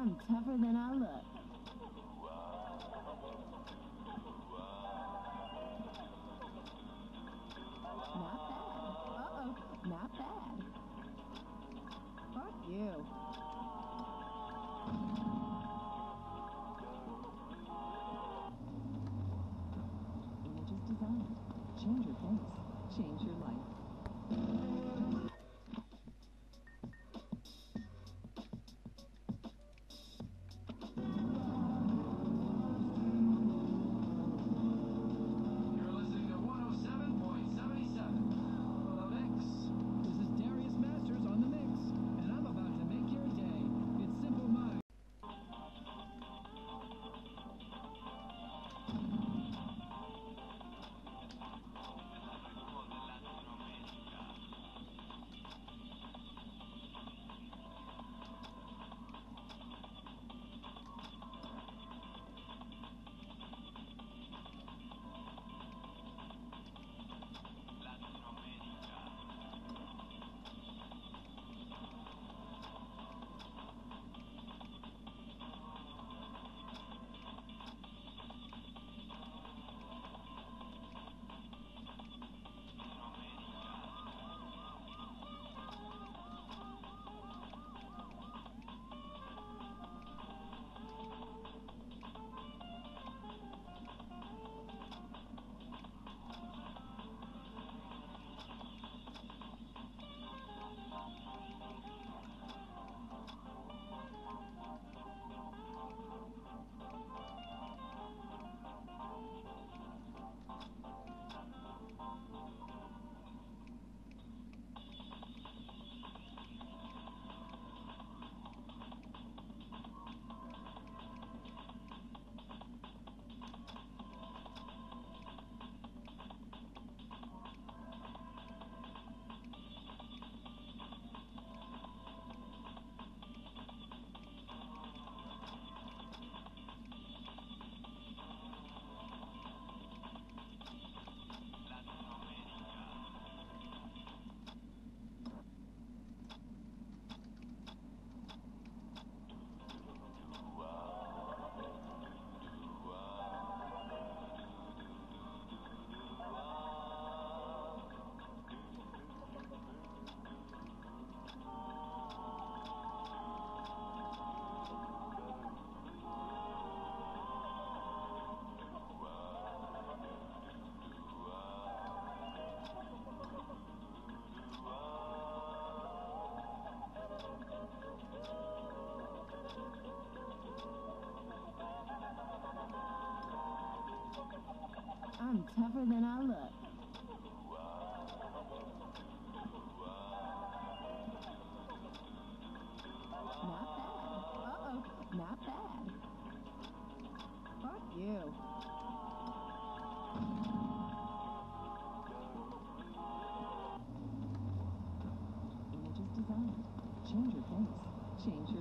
I'm tougher than I look. Not bad. Uh-oh, not bad. Fuck you. Images designed. Change your face. Change your I'm tougher than I look. Not bad. Uh-oh, not bad. Fuck you. Designed. Change your face. Change your.